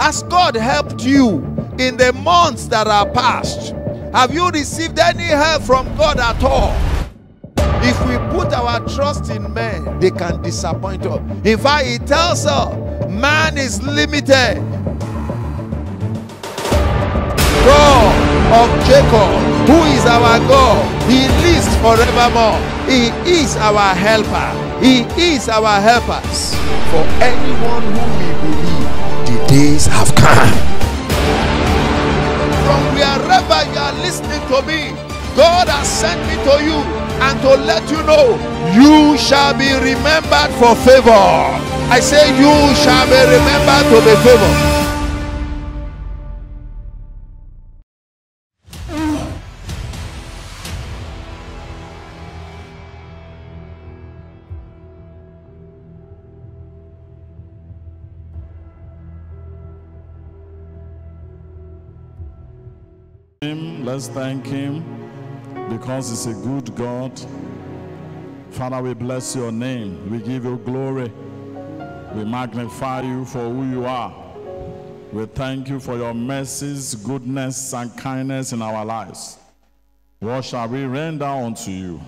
Has God helped you in the months that are past? Have you received any help from God at all? If we put our trust in men, they can disappoint us. In fact, he tells us man is limited. God of Jacob, who is our God, he lives forevermore. He is our helper. He is our helpers. For anyone who days have come. From wherever you are listening to me, God has sent me to you and to let you know you shall be remembered for favor. I say you shall be remembered to be favored. Let's thank Him because He's a good God. Father, we bless your name. We give you glory. We magnify you for who you are. We thank you for your mercies, goodness, and kindness in our lives. What shall we render unto you?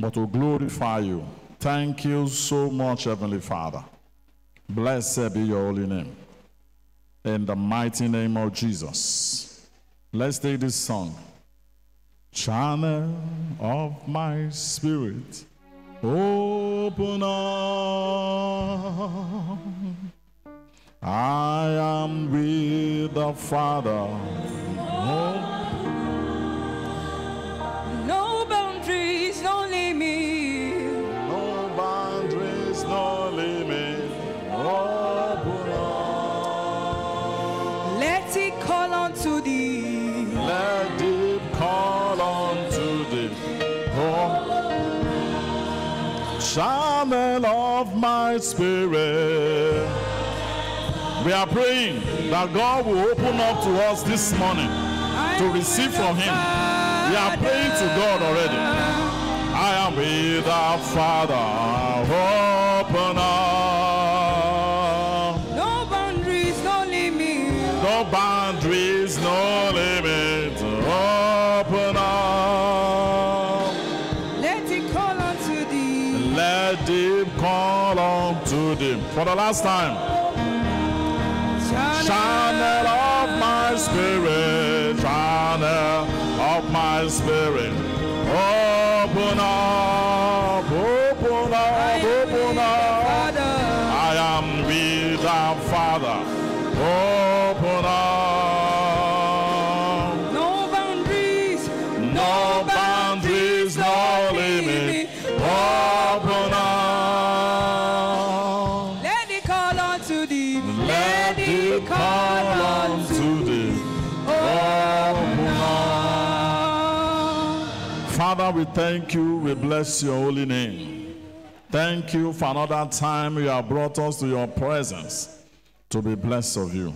But to glorify you. Thank you so much, Heavenly Father. Blessed be your holy name. In the mighty name of Jesus. Let's take this song. Channel of my spirit, open up. I am with the Father. Channel of my spirit. We are praying that God will open up to us this morning to receive from Him. We are praying to God already. I am with our Father. Open For the last time. Channel of my spirit. Channel of my spirit. Open up. We thank you. We bless your holy name. Thank you for another time you have brought us to your presence to be blessed of you.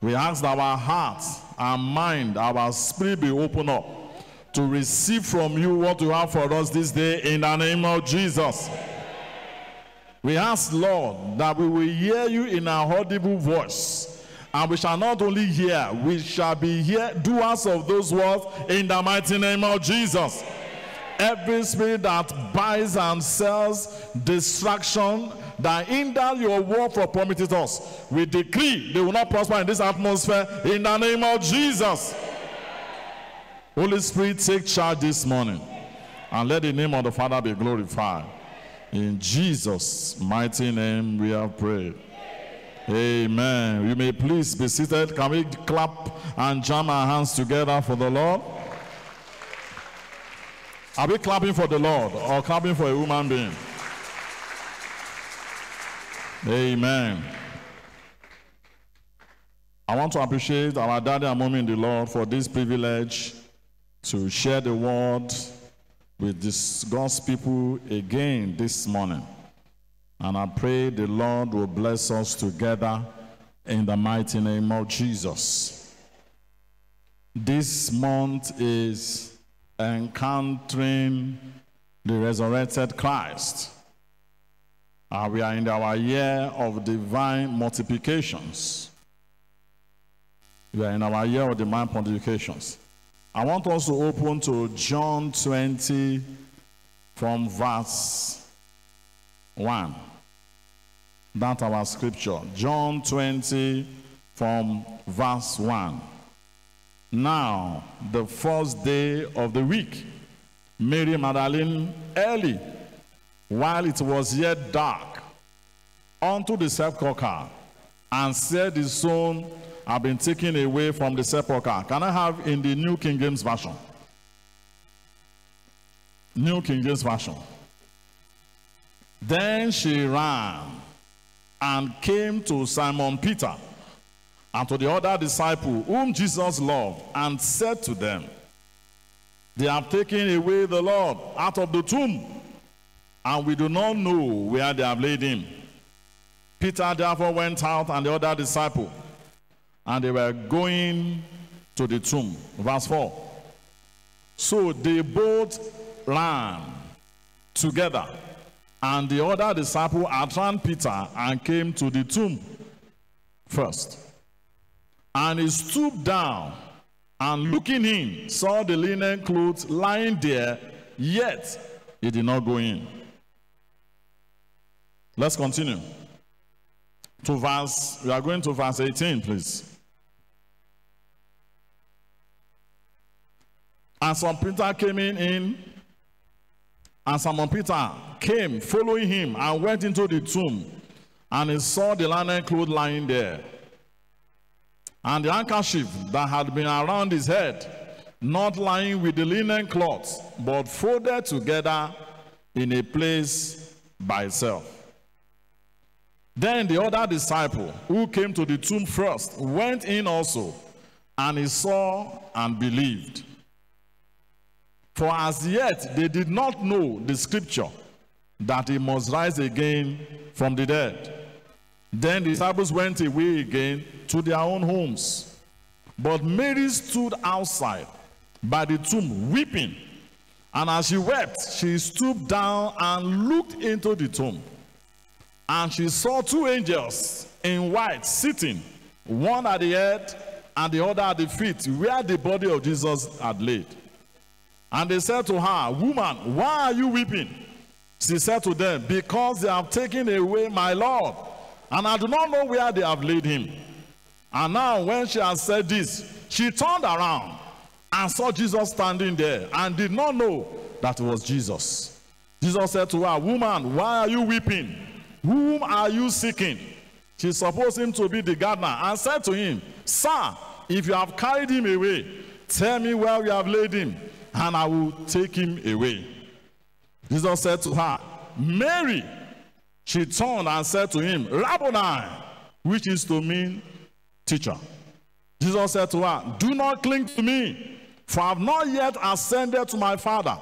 We ask that our hearts, our mind, our spirit be open up to receive from you what you have for us this day in the name of Jesus. We ask, Lord, that we will hear you in our audible voice. And we shall not only hear, we shall be here, doers of those words in the mighty name of Jesus. Every spirit that buys and sells distraction that hinder your work for promises us, we decree they will not prosper in this atmosphere in the name of Jesus. Holy Spirit, take charge this morning and let the name of the Father be glorified. In Jesus' mighty name we have prayed. Amen. You may please be seated. Can we clap and jam our hands together for the Lord? Are we clapping for the Lord or clapping for a human being? Amen. I want to appreciate our daddy and mommy in the Lord for this privilege to share the word with this God's people again this morning. And I pray the Lord will bless us together in the mighty name of Jesus. This month is encountering the resurrected Christ. Uh, we are in our year of divine multiplications. We are in our year of divine pontifications. I want us to open to John 20 from verse 1. That's our scripture. John 20 from verse 1. Now, the first day of the week, Mary Magdalene early, while it was yet dark, unto the sepulchre, and said his son had been taken away from the sepulchre. Can I have in the New King James Version? New King James Version. Then she ran and came to Simon Peter and to the other disciple whom Jesus loved and said to them, They have taken away the Lord out of the tomb, and we do not know where they have laid him. Peter therefore went out and the other disciple, and they were going to the tomb. Verse 4. So they both ran together, and the other disciple outran Peter and came to the tomb first. And he stooped down and looking in, saw the linen clothes lying there, yet he did not go in. Let's continue. To verse, we are going to verse 18, please. And some Peter came in, in and Simon Peter came following him and went into the tomb and he saw the linen clothes lying there and the handkerchief that had been around his head not lying with the linen cloth but folded together in a place by itself. Then the other disciple who came to the tomb first went in also and he saw and believed. For as yet they did not know the scripture that he must rise again from the dead. Then the disciples went away again to their own homes. But Mary stood outside by the tomb weeping. And as she wept, she stooped down and looked into the tomb. And she saw two angels in white sitting, one at the head and the other at the feet, where the body of Jesus had laid. And they said to her, Woman, why are you weeping? She said to them, Because they have taken away my Lord, and I do not know where they have laid him. And now, when she had said this, she turned around and saw Jesus standing there and did not know that it was Jesus. Jesus said to her, Woman, why are you weeping? Whom are you seeking? She supposed him to be the gardener and said to him, Sir, if you have carried him away, tell me where you have laid him and I will take him away. Jesus said to her, Mary. She turned and said to him, Rabboni, which is to mean teacher. Jesus said to her, Do not cling to me, for I have not yet ascended to my Father.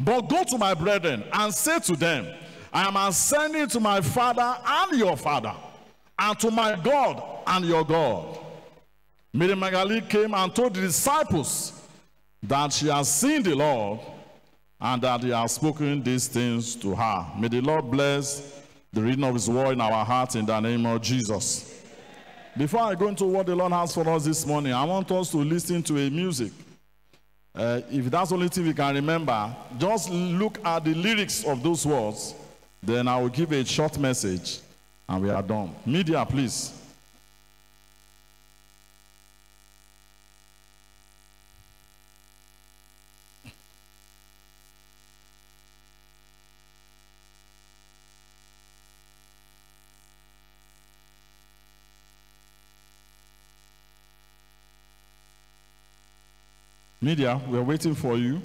But go to my brethren and say to them, I am ascending to my Father and your Father, and to my God and your God. Mary Magdalene came and told the disciples that she has seen the Lord and that he has spoken these things to her. May the Lord bless the reading of his word in our hearts in the name of Jesus. Before I go into what the Lord has for us this morning, I want us to listen to a music. Uh, if that's the only thing we can remember, just look at the lyrics of those words. Then I will give a short message and we are done. Media, please. Media, we're waiting for you.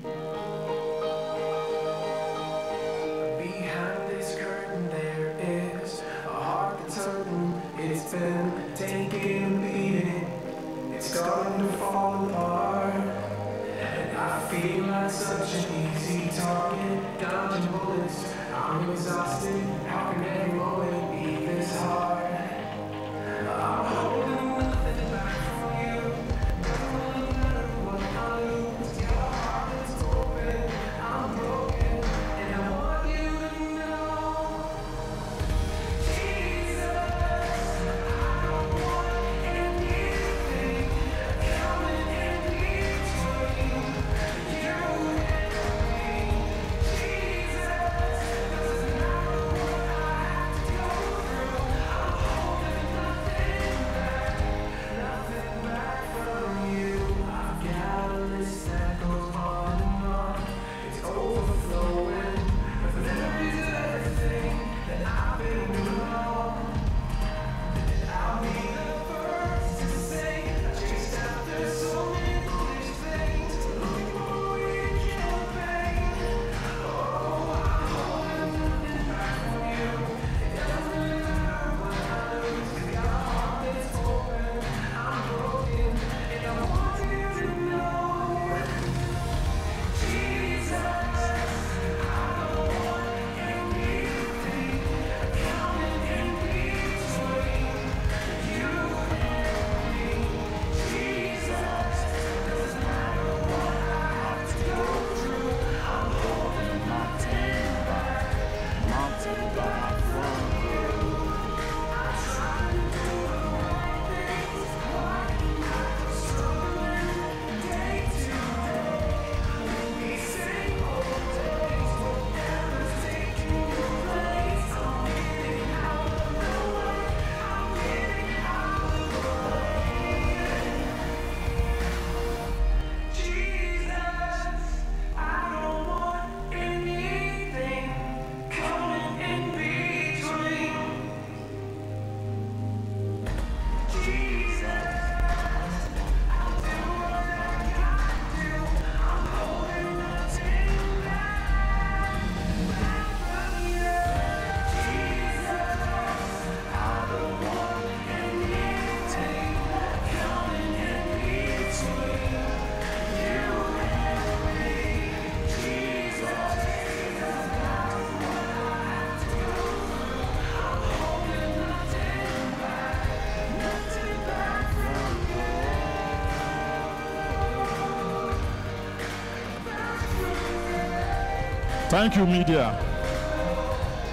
Thank you, media.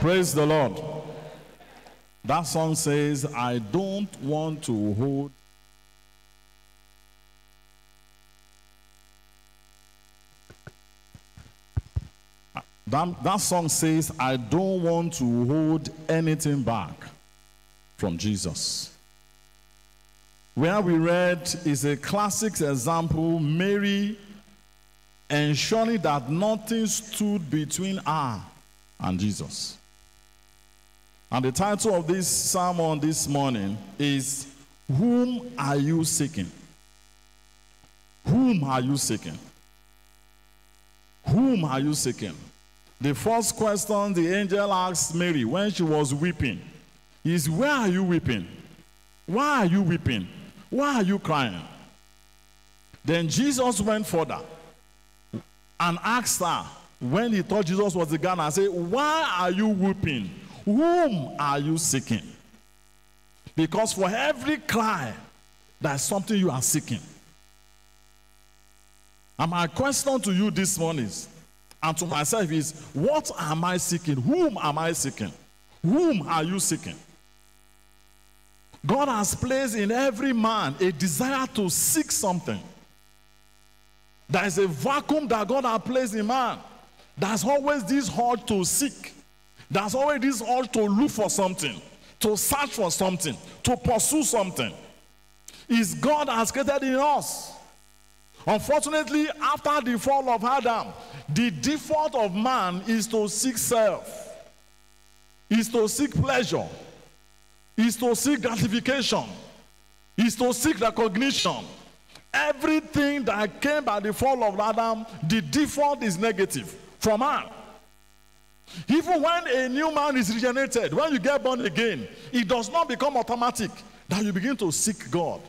Praise the Lord. That song says, I don't want to hold. That, that song says, I don't want to hold anything back from Jesus. Where we read is a classic example Mary ensuring that nothing stood between her and Jesus. And the title of this sermon this morning is Whom Are You Seeking? Whom are you seeking? Whom are you seeking? The first question the angel asked Mary when she was weeping is Where are you weeping? Why are you weeping? Why are you crying? Then Jesus went further and asked her when he thought Jesus was the guy and said, Why are you weeping? Whom are you seeking? Because for every cry, there's something you are seeking. And my question to you this morning is, and to myself is, what am I seeking? Whom am I seeking? Whom are you seeking? God has placed in every man a desire to seek something. There is a vacuum that God has placed in man. There's always this urge to seek. There's always this urge to look for something, to search for something, to pursue something. Is God has created in us. Unfortunately, after the fall of Adam, the default of man is to seek self, is to seek pleasure, is to seek gratification, is to seek recognition. Everything that came by the fall of Adam, the default is negative for man. Even when a new man is regenerated, when you get born again, it does not become automatic that you begin to seek God.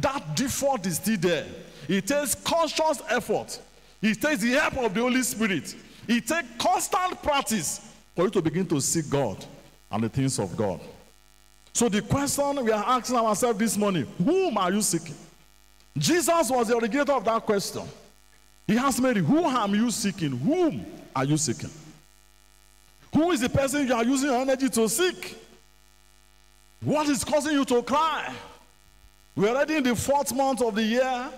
That default is still there. It takes conscious effort. It takes the help of the Holy Spirit. It takes constant practice for you to begin to seek God and the things of God. So the question we are asking ourselves this morning, whom are you seeking? Jesus was the originator of that question. He asked Mary, who am you seeking? Whom are you seeking? Who is the person you are using your energy to seek? What is causing you to cry? We are already in the fourth month of the year,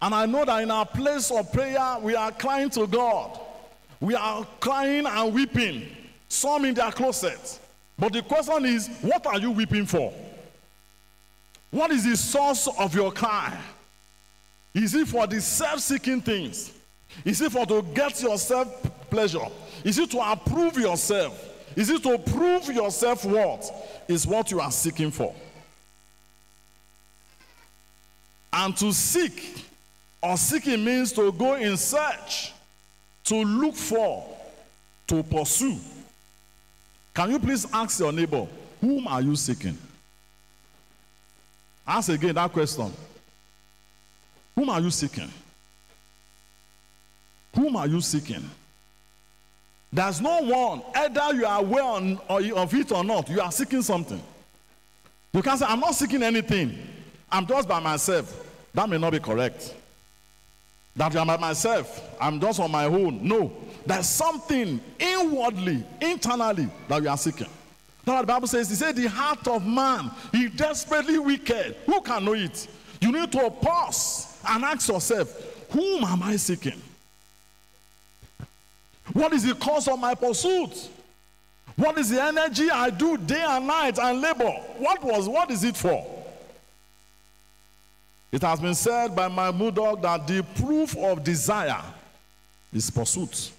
and I know that in our place of prayer, we are crying to God. We are crying and weeping, some in their closet. But the question is, what are you weeping for? What is the source of your cry? Is it for the self seeking things? Is it for to get yourself pleasure? Is it to approve yourself? Is it to prove yourself worth? Is what you are seeking for. And to seek or seeking means to go in search, to look for, to pursue. Can you please ask your neighbor, whom are you seeking? Ask again that question. Whom are you seeking? Whom are you seeking? There's no one, either you are aware on, of it or not, you are seeking something. You can say, I'm not seeking anything. I'm just by myself. That may not be correct. That I'm by myself. I'm just on my own. No. There's something inwardly, internally that we are seeking. What the Bible says. He said, The heart of man is desperately wicked. Who can know it? You need to pause and ask yourself, Whom am I seeking? What is the cause of my pursuit? What is the energy I do day and night and labor? What was what is it for? It has been said by Mike Murdock that the proof of desire is pursuit.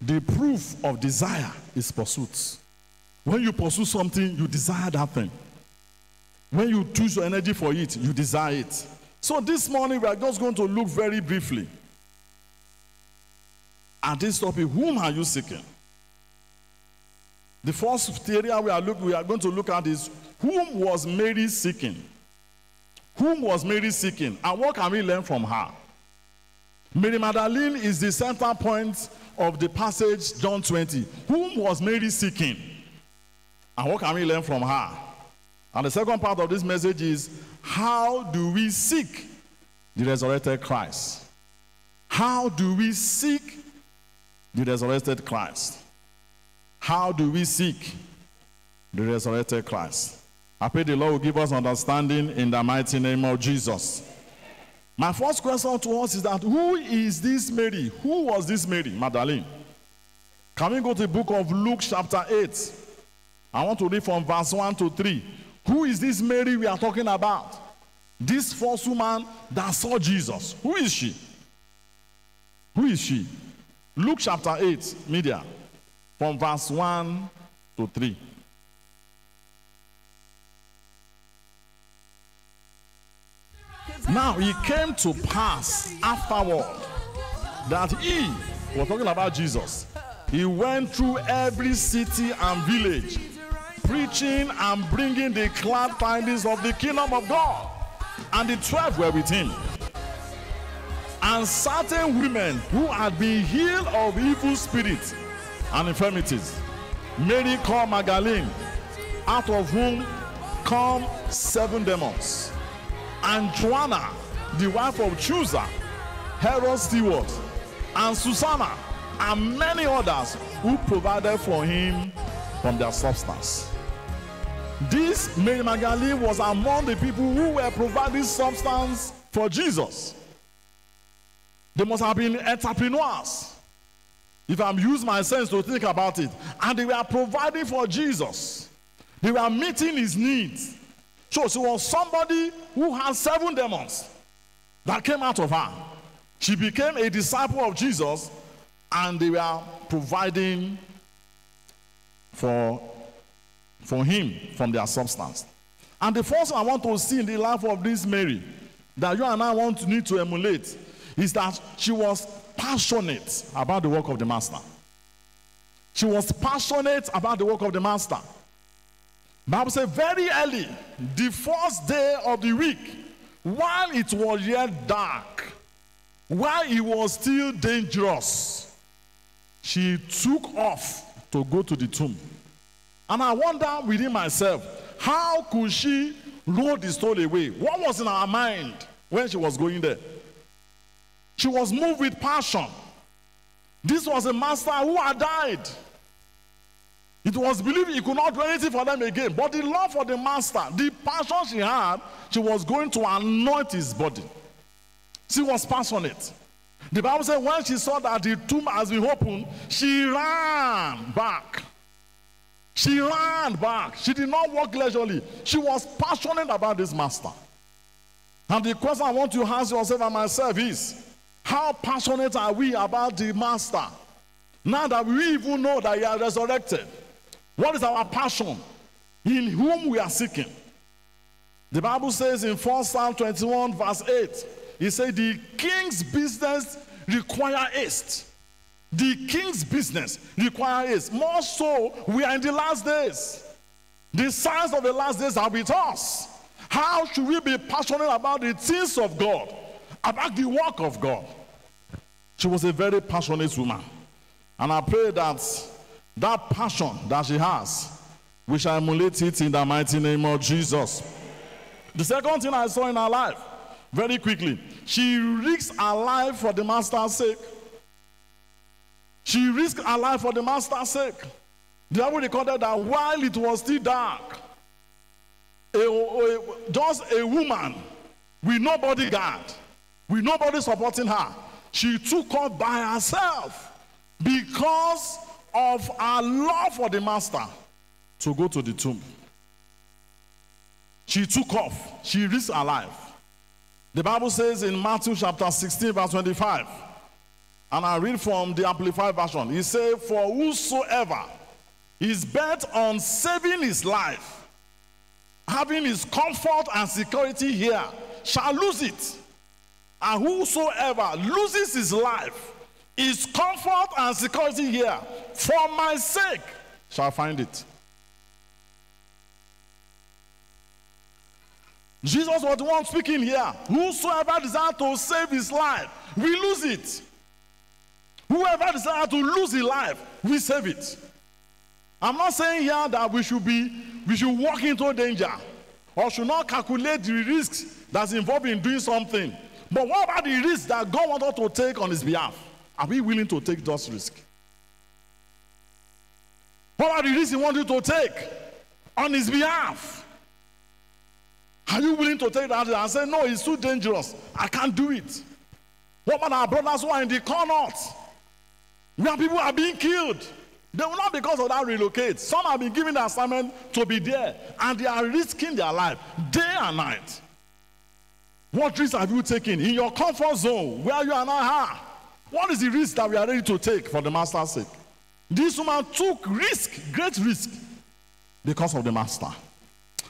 The proof of desire is pursuit. When you pursue something, you desire that thing. When you choose your energy for it, you desire it. So this morning, we are just going to look very briefly at this topic. Whom are you seeking? The first area we are, look, we are going to look at is whom was Mary seeking? Whom was Mary seeking? And what can we learn from her? Mary Magdalene is the center point of the passage, John 20. Whom was Mary seeking? And what can we learn from her? And the second part of this message is how do we seek the resurrected Christ? How do we seek the resurrected Christ. How do we seek the resurrected Christ? I pray the Lord will give us understanding in the mighty name of Jesus. My first question to us is that who is this Mary? Who was this Mary, Magdalene? Can we go to the book of Luke, chapter 8? I want to read from verse 1 to 3. Who is this Mary we are talking about? This first woman that saw Jesus. Who is she? Who is she? Luke chapter 8, media, from verse 1 to 3. Now it came to pass afterward that he was talking about Jesus. He went through every city and village, preaching and bringing the glad tidings of the kingdom of God. And the twelve were with him. And certain women who had been healed of evil spirits and infirmities, Mary called Magdalene, out of whom come seven demons and Joanna, the wife of Chuza, Herod's steward, and Susanna, and many others who provided for him from their substance. This Mary Magdalene was among the people who were providing substance for Jesus. They must have been entrepreneurs. If I'm using my sense to think about it, and they were providing for Jesus, they were meeting his needs. So she was somebody who had seven demons that came out of her. She became a disciple of Jesus, and they were providing for, for him from their substance. And the first I want to see in the life of this Mary that you and I want to need to emulate is that she was passionate about the work of the master. She was passionate about the work of the master. Bible says very early, the first day of the week, while it was yet dark, while it was still dangerous, she took off to go to the tomb. And I wonder within myself, how could she roll the stone away? What was in her mind when she was going there? She was moved with passion. This was a master who had died. It was believed he could not do anything for them again. But the love for the master, the passion she had, she was going to anoint his body. She was passionate. The Bible said when she saw that the tomb has been opened, she ran back. She ran back. She did not walk leisurely. She was passionate about this master. And the question I want to ask yourself and myself is how passionate are we about the master? Now that we even know that he has resurrected. What is our passion? In whom we are seeking. The Bible says in 1 Samuel 21, verse 8, it says, The king's business require haste. The king's business require haste. More so, we are in the last days. The signs of the last days are with us. How should we be passionate about the things of God, about the work of God? She was a very passionate woman. And I pray that that passion that she has, we shall emulate it in the mighty name of Jesus. The second thing I saw in her life, very quickly, she risked her life for the master's sake. She risked her life for the master's sake. The Bible recorded that while it was still dark, a, a, just a woman with no bodyguard, with nobody supporting her, she took off by herself because of her love for the master to go to the tomb. She took off. She risked her life. The Bible says in Matthew chapter 16, verse 25, and I read from the Amplified Version. He said, For whosoever is bent on saving his life, having his comfort and security here, shall lose it. And whosoever loses his life, his comfort and security here, for my sake, shall find it. Jesus was the one speaking here. Whosoever desires to save his life, will lose it. Whoever desires to lose his life, we save it. I'm not saying here that we should be, we should walk into danger or should not calculate the risks that's involved in doing something. But what about the risks that God wants us to take on his behalf? Are we willing to take those risks? What are the risks he wants you to take on his behalf? Are you willing to take that and say, No, it's too dangerous. I can't do it? What about our brothers who are in the corners? Where people are being killed. They will not because of that relocate. Some have been given the assignment to be there and they are risking their life day and night. What risk have you taken in your comfort zone where you are now? are? What is the risk that we are ready to take for the master's sake? This woman took risk, great risk, because of the master.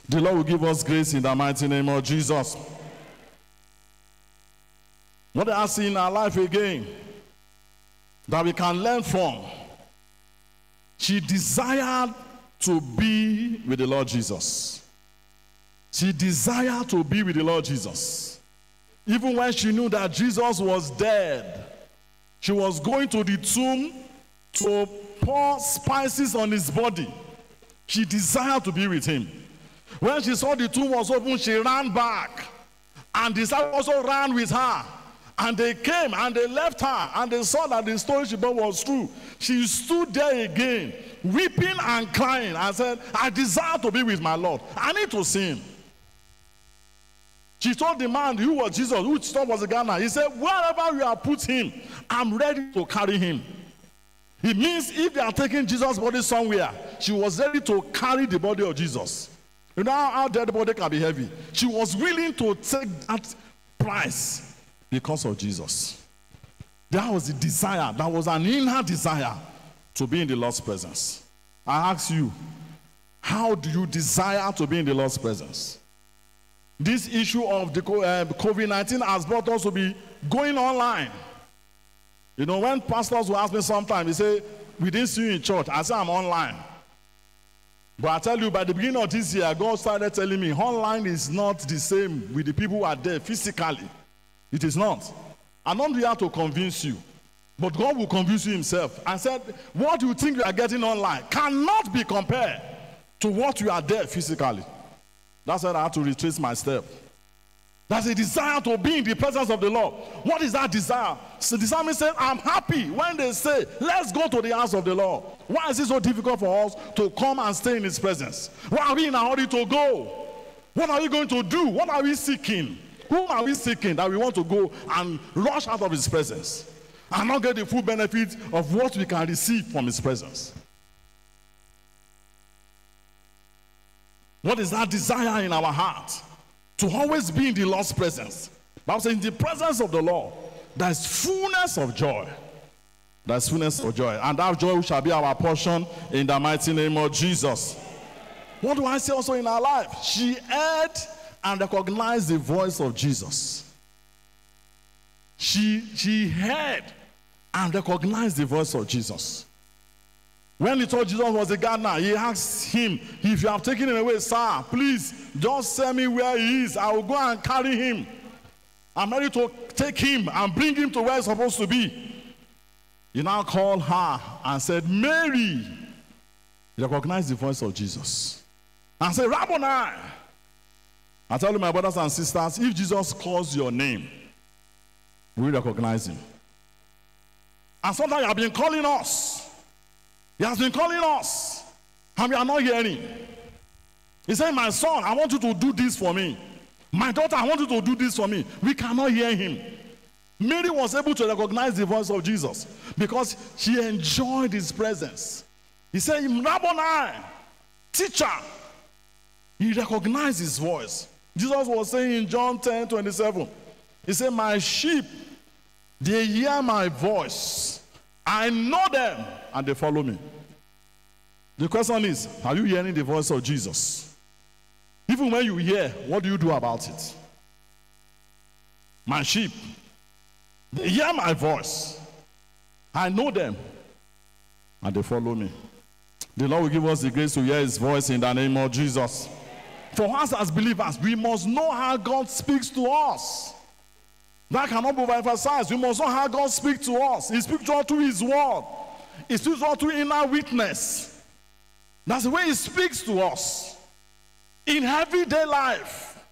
The Lord will give us grace in the mighty name of Jesus. What see in our life again that we can learn from. She desired to be with the Lord Jesus. She desired to be with the Lord Jesus. Even when she knew that Jesus was dead, she was going to the tomb to pour spices on his body. She desired to be with him. When she saw the tomb was open, she ran back. And the disciples also ran with her. And they came and they left her and they saw that the story she told was true. She stood there again, weeping and crying, and said, I desire to be with my Lord. I need to see him. She told the man who was Jesus, who she was a Ghana, he said, Wherever you have put him, I'm ready to carry him. It means if they are taking Jesus' body somewhere, she was ready to carry the body of Jesus. You know how dead body can be heavy. She was willing to take that price because of Jesus. That was the desire, that was an inner desire to be in the Lord's presence. I ask you, how do you desire to be in the Lord's presence? This issue of the uh, COVID 19 has brought us to be going online. You know, when pastors will ask me sometimes, they say, We didn't see you in church. I say, I'm online. But I tell you, by the beginning of this year, God started telling me online is not the same with the people who are there physically. It is not. I'm not here to convince you. But God will convince you himself. I said, what you think you are getting online cannot be compared to what you are there physically. That's why I had to retrace my step. That's a desire to be in the presence of the Lord. What is that desire? So the psalmist said, I'm happy when they say, Let's go to the house of the Lord. Why is it so difficult for us to come and stay in His presence? Why are we in a hurry to go? What are we going to do? What are we seeking? Who are we seeking that we want to go and rush out of His presence and not get the full benefit of what we can receive from His presence? What is that desire in our heart? To always be in the Lord's presence. Bible says, in the presence of the Lord, there is fullness of joy. There is fullness of joy. And that joy shall be our portion in the mighty name of Jesus. What do I say also in our life? She heard and recognized the voice of Jesus. She, she heard and recognized the voice of Jesus. When he told Jesus was a gardener, he asked him, If you have taken him away, sir, please just tell me where he is. I will go and carry him. I'm ready to take him and bring him to where he's supposed to be. He now called her and said, Mary. He recognized the voice of Jesus. And said, Rabboni. I tell you, my brothers and sisters, if Jesus calls your name, we recognize him. And sometimes you have been calling us. He has been calling us, and we are not hearing. He said, My son, I want you to do this for me. My daughter, I want you to do this for me. We cannot hear him. Mary was able to recognize the voice of Jesus because she enjoyed his presence. He said, Rabboni, teacher. He recognized his voice. Jesus was saying in John 10 27, He said, My sheep, they hear my voice. I know them and they follow me. The question is Are you hearing the voice of Jesus? Even when you hear, what do you do about it? My sheep, they hear my voice. I know them and they follow me. The Lord will give us the grace to hear his voice in the name of Jesus. For us as believers, we must know how God speaks to us. That cannot be overemphasized. We must know how God speaks to us. He speaks to us through His word. He speaks to us through inner witness. That's the way He speaks to us. In everyday life.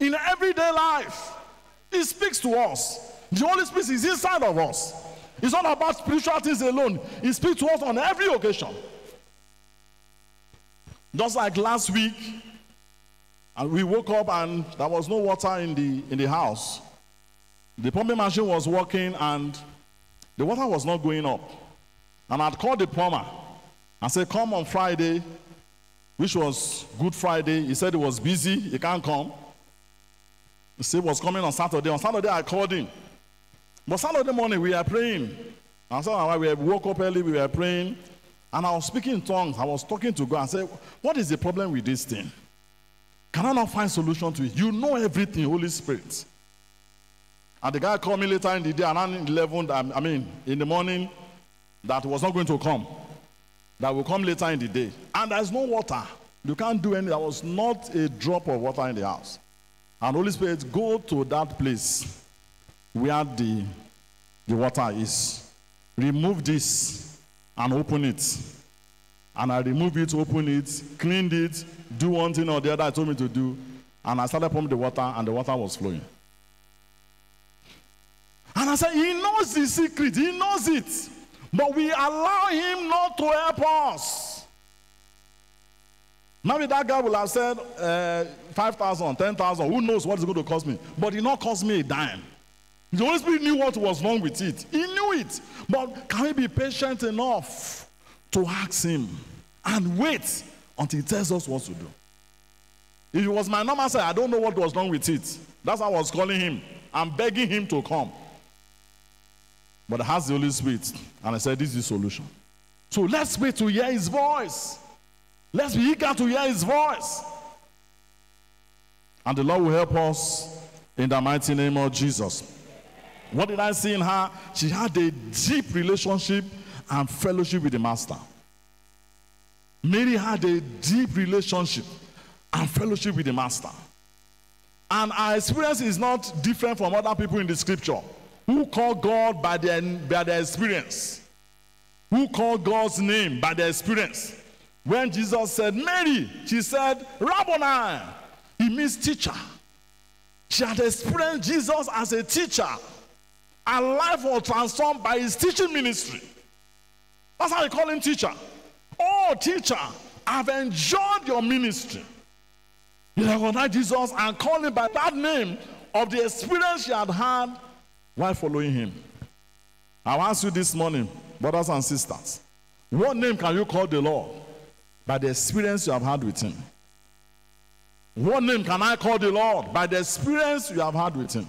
In everyday life. He speaks to us. The Holy Spirit is inside of us. It's not about spiritual things alone. He speaks to us on every occasion. Just like last week, and we woke up and there was no water in the in the house. The pumping machine was working and the water was not going up. And I'd called the plumber and said, Come on Friday, which was Good Friday. He said he was busy, he can't come. He said he was coming on Saturday. On Saturday, I called him. But Saturday morning, we were praying. And so we woke up early, we were praying. And I was speaking in tongues. I was talking to God and said, What is the problem with this thing? Can I not find solution to it? You know everything, Holy Spirit. And the guy called me later in the day, around 11, um, I mean, in the morning, that was not going to come. That will come later in the day. And there's no water. You can't do any. There was not a drop of water in the house. And Holy Spirit, go to that place where the, the water is. Remove this and open it. And I removed it, opened it, cleaned it, do one thing or the other I told me to do. And I started pumping the water, and the water was flowing. And I said, He knows the secret, He knows it. But we allow Him not to help us. Maybe that guy will have said uh, 5,000, 10,000, who knows what it's going to cost me. But it not cost me a dime. The Holy Spirit knew what was wrong with it. He knew it. But can we be patient enough to ask Him and wait until He tells us what to do? If it was my normal side, I don't know what was wrong with it. That's why I was calling Him. I'm begging Him to come. But I asked the Holy Spirit, and I said, This is the solution. So let's wait to hear His voice. Let's be eager to hear His voice. And the Lord will help us in the mighty name of Jesus. What did I see in her? She had a deep relationship and fellowship with the Master. Mary had a deep relationship and fellowship with the Master. And our experience is not different from other people in the scripture who call God by their, by their experience, who call God's name by their experience. When Jesus said, Mary, she said, Rabboni. He means teacher. She had experienced Jesus as a teacher. Her life was transformed by his teaching ministry. That's how I call him teacher. Oh, teacher, I've enjoyed your ministry. You recognize Jesus and call him by that name of the experience she had had while following him. I'll ask you this morning, brothers and sisters, what name can you call the Lord by the experience you have had with him? What name can I call the Lord by the experience you have had with him?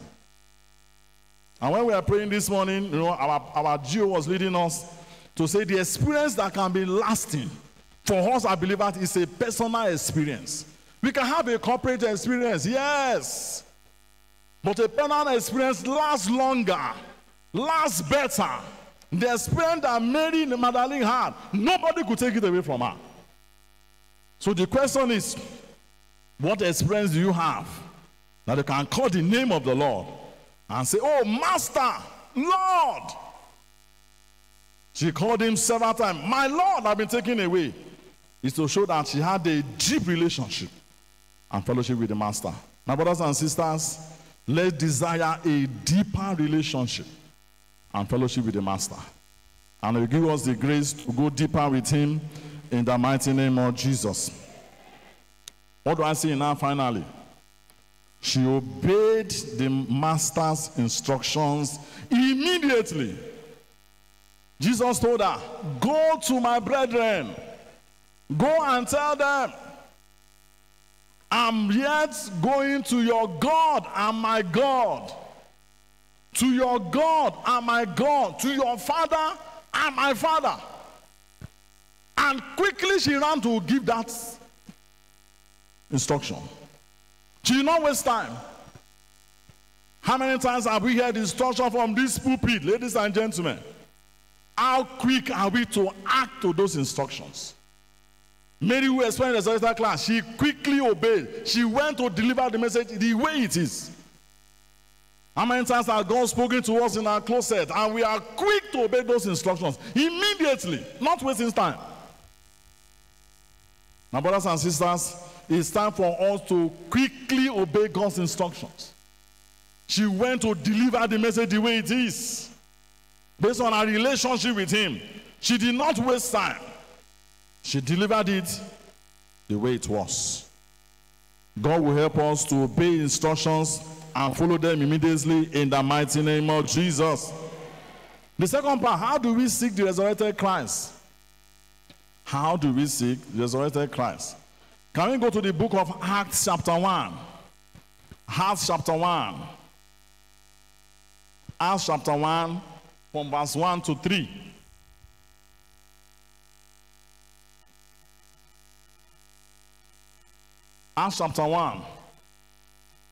And when we are praying this morning, you know, our, our GO was leading us to say the experience that can be lasting for us as believers is a personal experience. We can have a corporate experience, yes. But a personal experience lasts longer, lasts better. The experience that Mary Magdalene had, nobody could take it away from her. So the question is, what experience do you have that you can call the name of the Lord and say, Oh, Master, Lord? She called him several times. My Lord, I've been taken away. It's to show that she had a deep relationship and fellowship with the Master. My brothers and sisters, let's desire a deeper relationship and fellowship with the Master. And He give us the grace to go deeper with Him in the mighty name of Jesus. What do I see now finally? She obeyed the Master's instructions immediately. Jesus told her, Go to my brethren, go and tell them I'm yet going to your God and my God. To your God and my God. To your Father and my Father. And quickly she ran to give that instruction. She did not waste time. How many times have we heard instruction from this pulpit, ladies and gentlemen? How quick are we to act to those instructions? Mary, who explained the Sabbath class, she quickly obeyed. She went to deliver the message the way it is. How many times has God spoken to us in our closet and we are quick to obey those instructions immediately, not wasting time? Now, brothers and sisters, it's time for us to quickly obey God's instructions. She went to deliver the message the way it is, based on her relationship with Him. She did not waste time. She delivered it the way it was. God will help us to obey instructions and follow them immediately in the mighty name of Jesus. The second part, how do we seek the resurrected Christ? How do we seek the resurrected Christ? Can we go to the book of Acts, chapter 1? Acts, chapter 1. Acts, chapter 1, from verse 1 to 3. Acts chapter 1.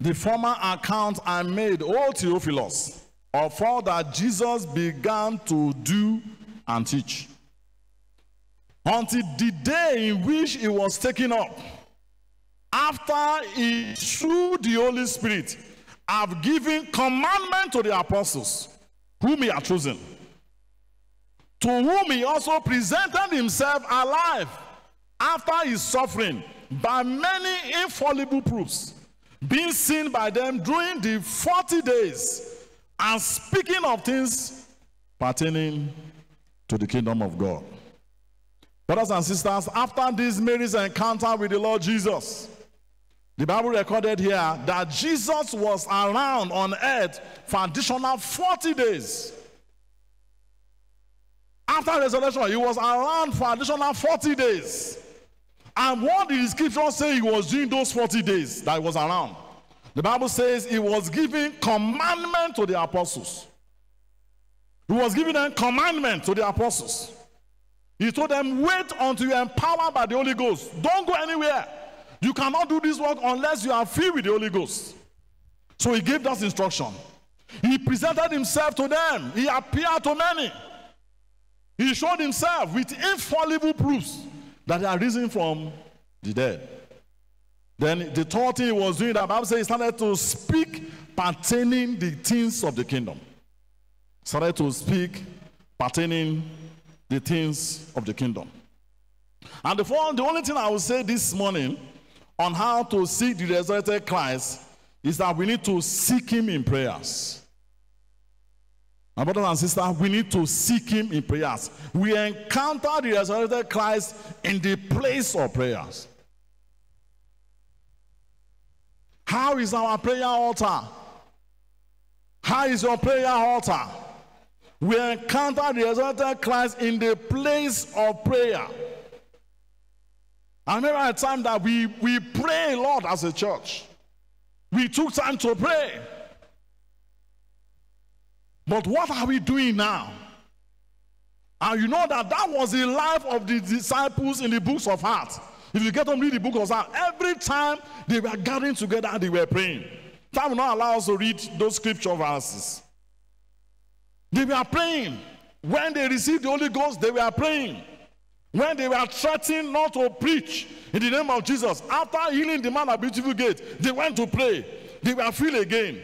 The former account I made, O Theophilus, of all that Jesus began to do and teach. Until the day in which he was taken up, after he, through the Holy Spirit, have given commandment to the apostles, whom he had chosen, to whom he also presented himself alive after his suffering by many infallible proofs, being seen by them during the 40 days, and speaking of things pertaining to the kingdom of God. Brothers and sisters, after this Mary's encounter with the Lord Jesus, the Bible recorded here that Jesus was around on earth for additional 40 days. After resurrection, he was around for additional 40 days. And what did the scripture say he was doing those 40 days that he was around? The Bible says he was giving commandment to the apostles. He was giving them commandment to the apostles. He told them, wait until you're empowered by the Holy Ghost. Don't go anywhere. You cannot do this work unless you are filled with the Holy Ghost. So he gave that instruction. He presented himself to them. He appeared to many. He showed himself with infallible proofs that he had risen from the dead. Then the third thing he was doing, the Bible says he started to speak pertaining the things of the kingdom. Started to speak pertaining the things of the kingdom. And the, the only thing I will say this morning on how to seek the resurrected Christ is that we need to seek him in prayers. My brothers and sisters, we need to seek him in prayers. We encounter the resurrected Christ in the place of prayers. How is our prayer altar? How is your prayer altar? We encounter the resurrected Christ in the place of prayer. I remember a time that we, we pray a lot as a church. We took time to pray. But what are we doing now? And you know that that was the life of the disciples in the books of Acts. If you get to read the book of Acts, every time they were gathering together, they were praying. Time will not allow us to read those scripture verses. They were praying. When they received the Holy Ghost, they were praying. When they were threatening not to preach in the name of Jesus, after healing the man at Beautiful Gate, they went to pray. They were filled again.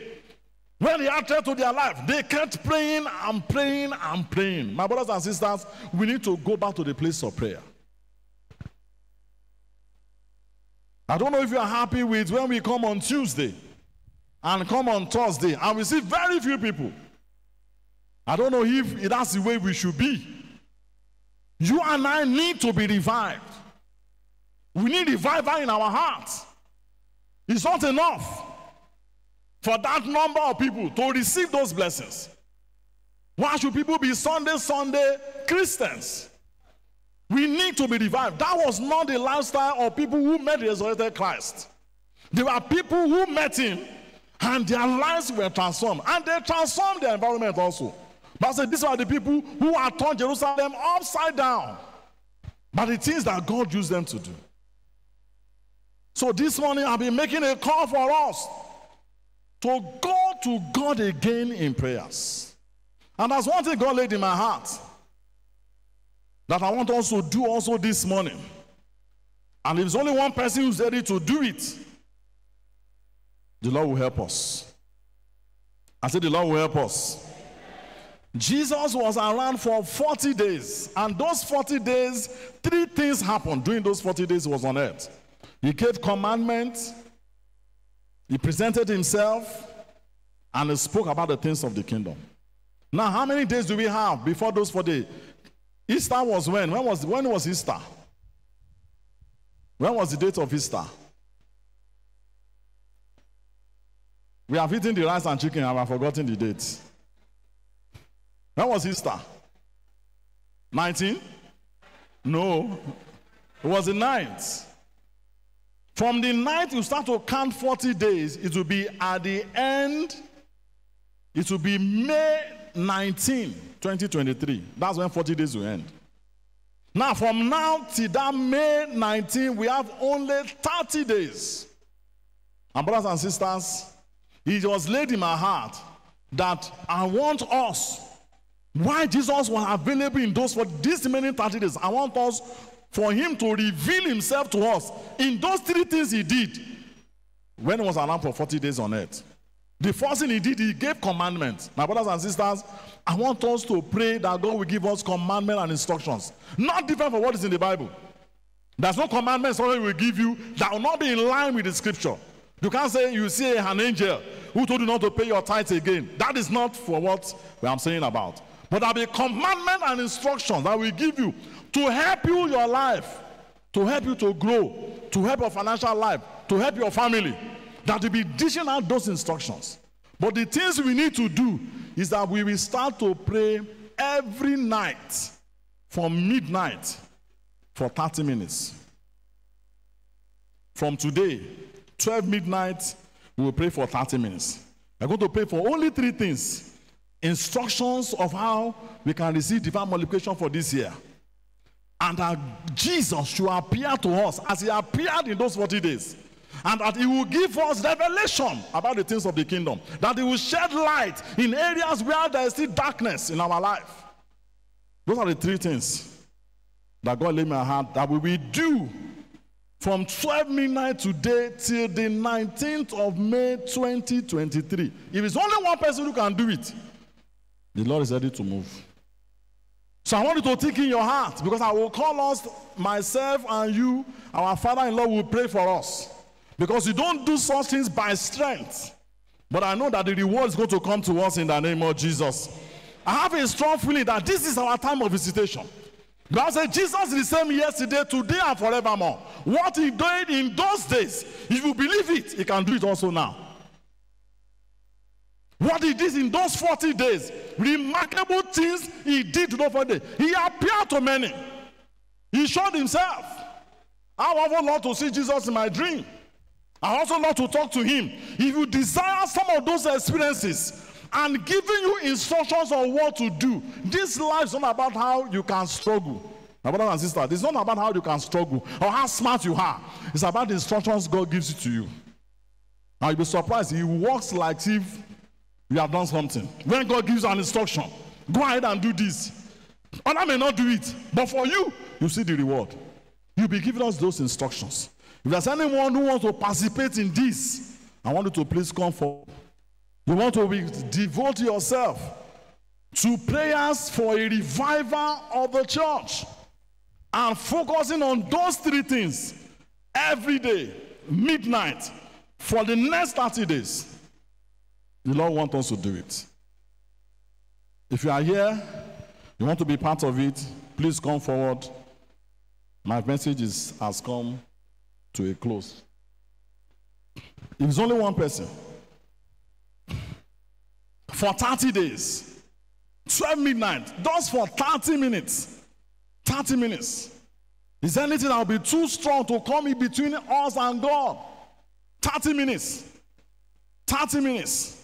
When they had to their life, they kept praying and praying and praying. My brothers and sisters, we need to go back to the place of prayer. I don't know if you are happy with when we come on Tuesday and come on Thursday and we see very few people. I don't know if that's the way we should be. You and I need to be revived. We need revival in our hearts. It's not enough for that number of people to receive those blessings. Why should people be Sunday, Sunday Christians? We need to be revived. That was not the lifestyle of people who met resurrected Christ. There were people who met him and their lives were transformed. And they transformed their environment also. But I said, these are the people who are turned Jerusalem upside down by the things that God used them to do. So this morning I've been making a call for us to go to God again in prayers. And that's one thing God laid in my heart that I want us to do also this morning. And if there's only one person who's ready to do it, the Lord will help us. I said, The Lord will help us. Jesus was around for 40 days, and those 40 days, three things happened during those 40 days he was on earth. He gave commandments, he presented himself and he spoke about the things of the kingdom. Now, how many days do we have before those 40 days? Easter was when? When was, when was Easter? When was the date of Easter? We have eaten the rice and chicken we have forgotten the date. When was Easter? 19? No. It was the ninth. From the ninth, you start to count 40 days. It will be at the end, it will be May 19, 2023. That's when 40 days will end. Now, from now till that May 19, we have only 30 days. And brothers and sisters, it was laid in my heart that I want us, why Jesus was available in those for these remaining 30 days, I want us for him to reveal himself to us in those three things he did when he was around for 40 days on earth. The first thing he did, he gave commandments. My brothers and sisters, I want us to pray that God will give us commandments and instructions. Not different from what is in the Bible. There's no commandment somebody will give you that will not be in line with the scripture. You can't say you see an angel who told you not to pay your tithes again. That is not for what I'm saying about. But there'll be commandment and instructions that will give you to help you your life, to help you to grow, to help your financial life, to help your family. That will be dishing out those instructions. But the things we need to do is that we will start to pray every night from midnight for 30 minutes. From today, 12 midnight, we will pray for 30 minutes. We're going to pray for only three things instructions of how we can receive divine multiplication for this year. And that Jesus should appear to us as he appeared in those 40 days. And that he will give us revelation about the things of the kingdom. That he will shed light in areas where there is still darkness in our life. Those are the three things that God laid my heart that we will do from 12 midnight today till the 19th of May 2023. If it's only one person who can do it, the Lord is ready to move. So I want you to think in your heart because I will call us, myself and you, our Father in law will pray for us. Because you don't do such things by strength. But I know that the reward is going to come to us in the name of Jesus. I have a strong feeling that this is our time of visitation. God said Jesus is the same yesterday, today, and forevermore. What he did in those days, if you believe it, he can do it also now. What he did in those 40 days, remarkable things he did to those 40 days. He appeared to many. He showed himself. I often love to see Jesus in my dream. I also love to talk to him. If you desire some of those experiences and giving you instructions on what to do, this life is not about how you can struggle. My brothers and sisters, it's not about how you can struggle or how smart you are. It's about the instructions God gives it to you. Now you'll be surprised. He works like if you have done something. When God gives an instruction, go ahead and do this. Other may not do it, but for you, you see the reward. You'll be giving us those instructions. If there's anyone who wants to participate in this, I want you to please come forward. You want to be, devote yourself to prayers for a revival of the church and focusing on those three things every day, midnight, for the next 30 days. The Lord wants us to do it. If you are here, you want to be part of it, please come forward. My message is, has come to a close. If it's only one person, for 30 days, 12 midnight, just for 30 minutes. 30 minutes. Is there anything that will be too strong to come in between us and God? 30 minutes. 30 minutes.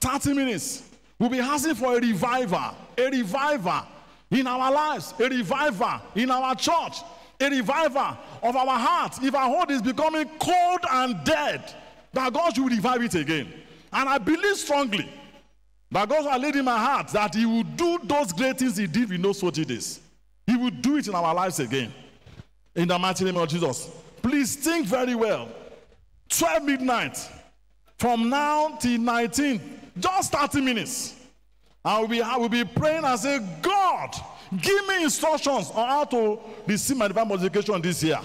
30 minutes. We'll be asking for a reviver, a reviver in our lives, a reviver in our church, a reviver of our hearts. If our heart is becoming cold and dead, that God should revive it again. And I believe strongly that God has laid in my heart that He will do those great things He did in those 40 days. He will do it in our lives again. In the mighty name of Jesus. Please think very well. 12 midnight, from now till 19, just 30 minutes. I will be, I will be praying and say, God, give me instructions on how to receive my divine multiplication this year.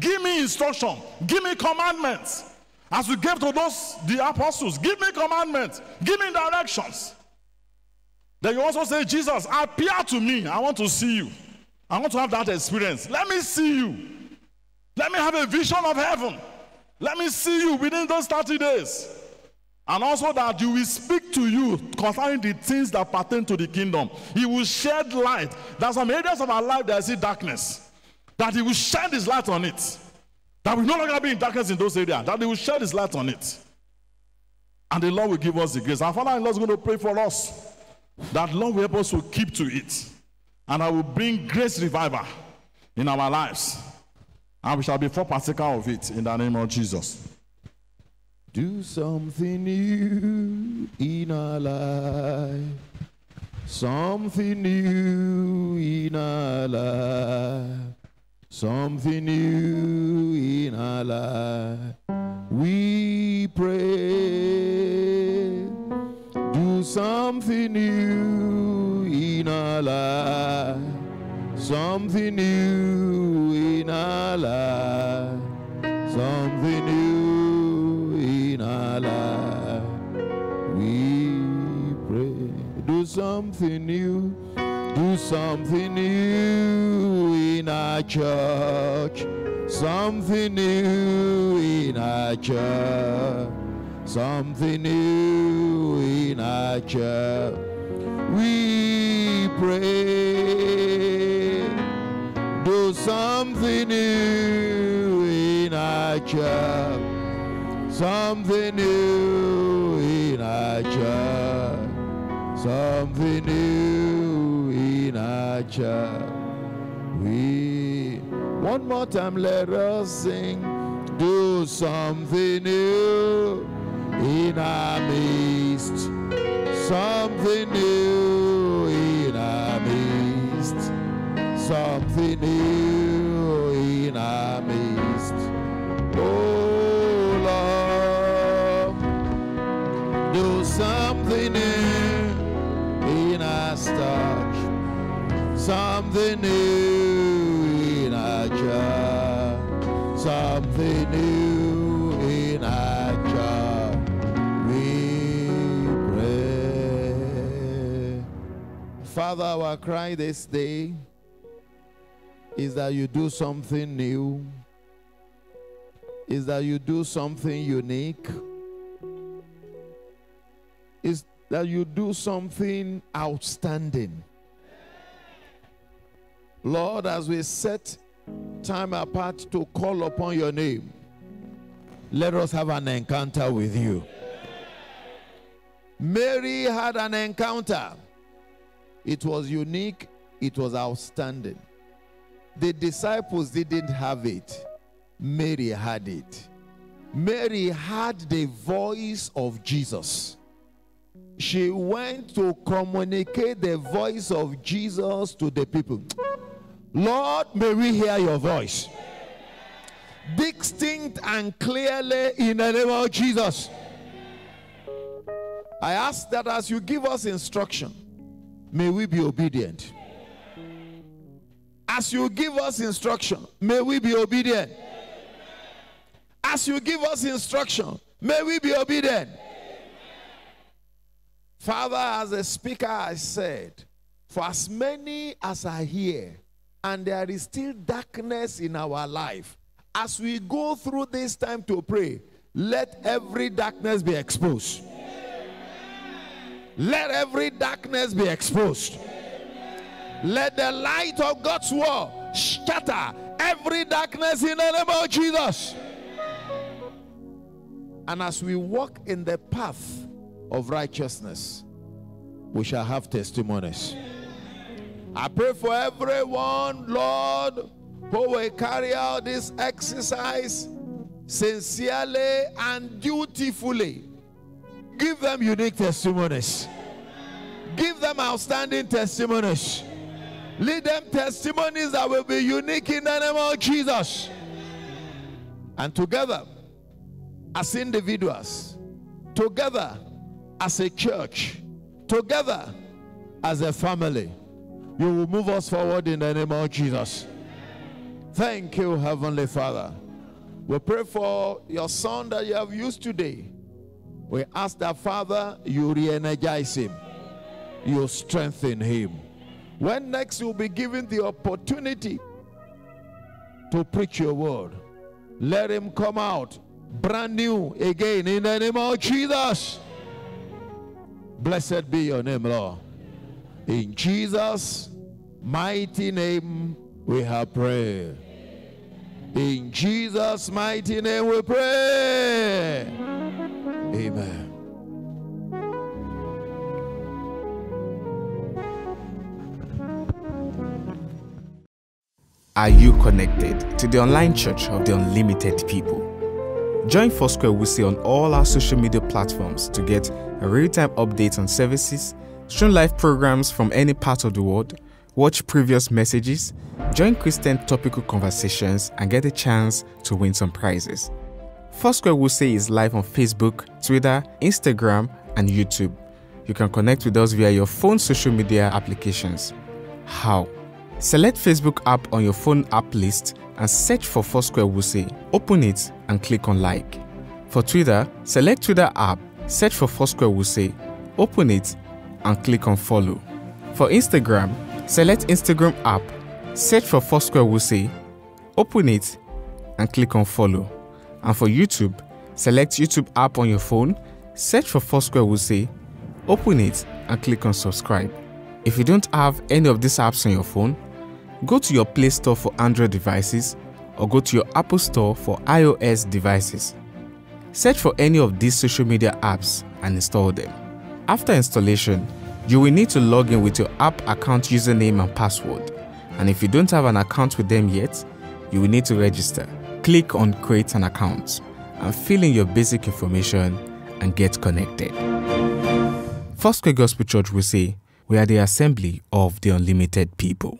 Give me instruction. Give me commandments. As you gave to those, the apostles, give me commandments. Give me directions. Then you also say, Jesus, appear to me. I want to see you. I want to have that experience. Let me see you. Let me have a vision of heaven. Let me see you within those 30 days. And also that you will speak to you concerning the things that pertain to the kingdom. He will shed light. There's some areas of our life that see darkness. That he will shed his light on it. That we no longer be in darkness in those areas. That he will shed his light on it. And the Lord will give us the grace. Our Father in law is going to pray for us. That Lord will help us to keep to it. And I will bring grace revival in our lives. And we shall be for partaker of it in the name of Jesus. Do something new in our life. Something new in our life. Something new in our life. We pray. Do something new in our life. Something new in our life. Something new something new. Do something new in our church. Something new in our church. Something new in our church. We pray. Do something new in our church. Something new in our church. Something new in our church. We one more time let us sing. Do something new in our midst. Something new in our midst. Something Something new in our job. Something new in our job. We pray. Father, our cry this day is that you do something new, is that you do something unique, is that you do something outstanding. Lord, as we set time apart to call upon your name, let us have an encounter with you. Mary had an encounter. It was unique, it was outstanding. The disciples didn't have it, Mary had it. Mary had the voice of Jesus. She went to communicate the voice of Jesus to the people. Lord, may we hear your voice. Distinct and clearly in the name of Jesus. I ask that as you give us instruction, may we be obedient. As you give us instruction, may we be obedient. As you give us instruction, may we be obedient. Father, as a speaker, I said, for as many as are here, and there is still darkness in our life, as we go through this time to pray, let every darkness be exposed. Let every darkness be exposed. Let the light of God's word scatter every darkness in the name of Jesus. And as we walk in the path of righteousness, we shall have testimonies. I pray for everyone, Lord, who will carry out this exercise sincerely and dutifully. Give them unique testimonies. Give them outstanding testimonies. Lead them testimonies that will be unique in the name of Jesus. And together, as individuals, together as a church, together as a family, you will move us forward in the name of Jesus. Thank you, Heavenly Father. We pray for your son that you have used today. We ask that, Father, you re energize him, you strengthen him. When next you'll be given the opportunity to preach your word, Let him come out brand new again in the name of Jesus. Blessed be your name, Lord. In Jesus' mighty name, we have prayed. In Jesus' mighty name, we pray. Amen. Are you connected to the online church of the unlimited people? Join Foursquare Wuse on all our social media platforms to get real-time update on services, stream live programs from any part of the world, watch previous messages, join Christian topical conversations, and get a chance to win some prizes. Foursquare Wuse is live on Facebook, Twitter, Instagram, and YouTube. You can connect with us via your phone social media applications. How? Select Facebook app on your phone app list and search for Foursquare Wuse. Open it and click on like. For Twitter, select Twitter app, search for Foursquare Wuse, open it and click on follow. For Instagram, select Instagram app, search for Foursquare Wuse, open it and click on follow. And for YouTube, select YouTube app on your phone, search for Foursquare Wuse, open it and click on subscribe. If you don't have any of these apps on your phone, go to your Play Store for Android devices or go to your Apple Store for iOS devices. Search for any of these social media apps and install them. After installation, you will need to log in with your app account username and password. And if you don't have an account with them yet, you will need to register. Click on Create an account and fill in your basic information and get connected. Foursquare Gospel Church Wuse, We are the assembly of the unlimited people.